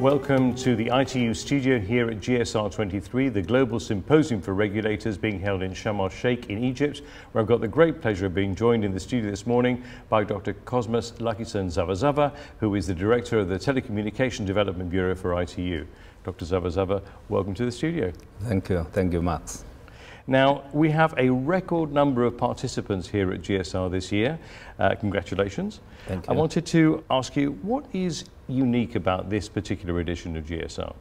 Welcome to the ITU studio here at GSR 23, the Global Symposium for Regulators being held in Sharm el Sheikh in Egypt, where I've got the great pleasure of being joined in the studio this morning by Dr. Cosmas Luckyson Zavazava, who is the Director of the Telecommunication Development Bureau for ITU. Dr. Zavazava, welcome to the studio. Thank you. Thank you, Max. Now, we have a record number of participants here at GSR this year. Uh, congratulations. Thank you. I wanted to ask you, what is unique about this particular edition of GSR?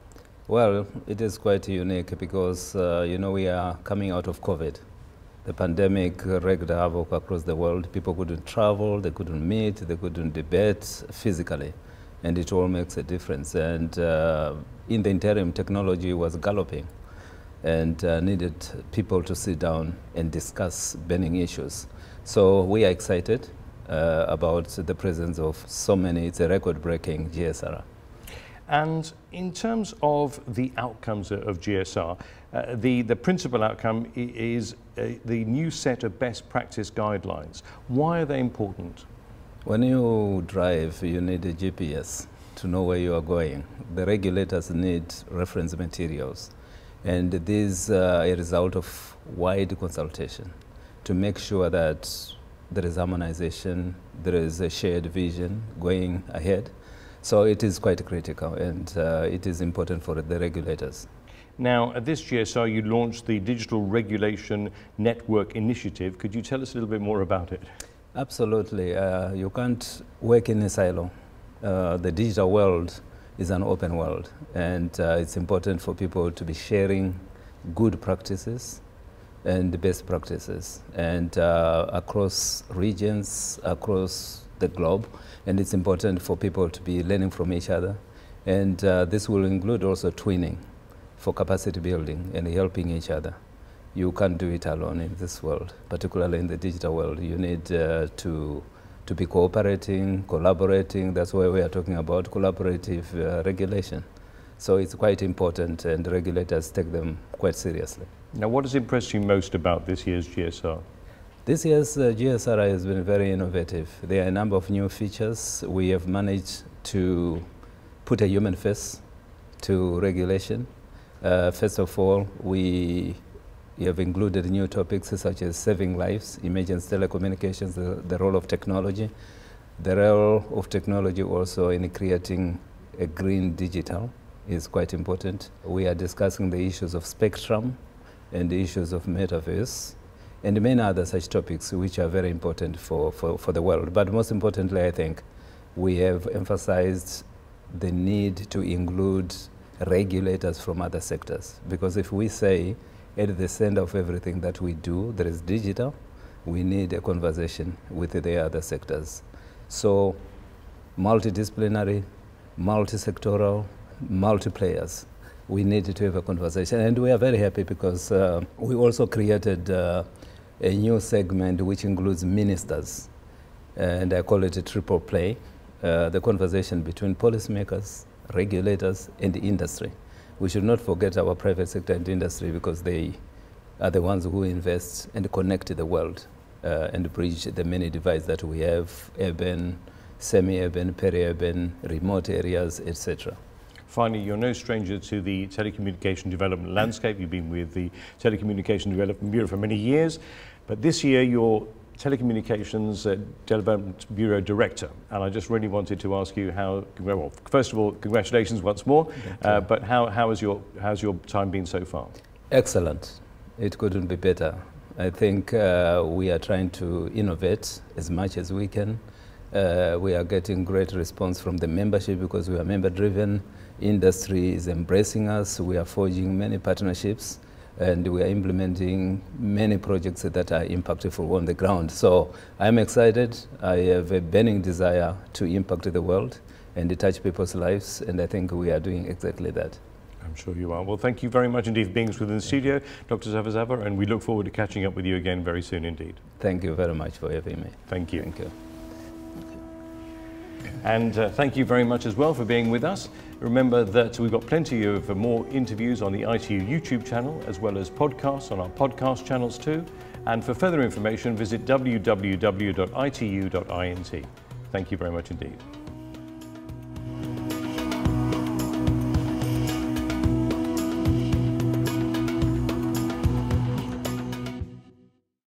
Well, it is quite unique because, uh, you know, we are coming out of COVID. The pandemic wreaked havoc across the world. People couldn't travel, they couldn't meet, they couldn't debate physically. And it all makes a difference. And uh, in the interim, technology was galloping and uh, needed people to sit down and discuss burning issues. So we are excited uh, about the presence of so many, it's a record-breaking GSR. And in terms of the outcomes of GSR, uh, the, the principal outcome is uh, the new set of best practice guidelines. Why are they important? When you drive, you need a GPS to know where you are going. The regulators need reference materials. And this uh, a result of wide consultation to make sure that there is harmonization, there is a shared vision going ahead. So it is quite critical and uh, it is important for the regulators. Now, at this GSR, you launched the Digital Regulation Network Initiative. Could you tell us a little bit more about it? Absolutely. Uh, you can't work in a silo. Uh, the digital world is an open world, and uh, it's important for people to be sharing good practices and the best practices, and uh, across regions, across the globe, and it's important for people to be learning from each other, and uh, this will include also twinning for capacity building and helping each other. You can't do it alone in this world, particularly in the digital world. You need uh, to to be cooperating, collaborating. That's why we are talking about collaborative uh, regulation. So it's quite important and regulators take them quite seriously. Now, what has impressed you most about this year's GSR? This year's uh, GSR has been very innovative. There are a number of new features. We have managed to put a human face to regulation. Uh, first of all, we have included new topics such as saving lives, emergency telecommunications, the, the role of technology, the role of technology also in creating a green digital is quite important. We are discussing the issues of spectrum and the issues of metaverse and many other such topics which are very important for, for, for the world. But most importantly, I think we have emphasized the need to include regulators from other sectors. Because if we say at the center of everything that we do, there is digital. We need a conversation with the other sectors. So multidisciplinary, multi-sectoral, multi-players. We need to have a conversation. And we are very happy because uh, we also created uh, a new segment which includes ministers. And I call it a triple play, uh, the conversation between policymakers, regulators, and the industry we should not forget our private sector and industry because they are the ones who invest and connect the world uh, and bridge the many divides that we have, urban, semi-urban, peri-urban, remote areas, etc. Finally, you're no stranger to the telecommunication development landscape. You've been with the Telecommunication Development Bureau for many years, but this year you're Telecommunications uh, Development Bureau Director. And I just really wanted to ask you how, well, first of all, congratulations once more, uh, but how, how has your, how's your time been so far? Excellent. It couldn't be better. I think uh, we are trying to innovate as much as we can. Uh, we are getting great response from the membership because we are member driven. Industry is embracing us. We are forging many partnerships and we are implementing many projects that are impactful on the ground. So I'm excited. I have a burning desire to impact the world and to touch people's lives, and I think we are doing exactly that. I'm sure you are. Well, thank you very much indeed for being within the studio, Dr. Zavazava, and we look forward to catching up with you again very soon indeed. Thank you very much for having me. Thank you. Thank you. And uh, thank you very much as well for being with us. Remember that we've got plenty of more interviews on the ITU YouTube channel, as well as podcasts on our podcast channels too. And for further information, visit www.itu.int. Thank you very much indeed.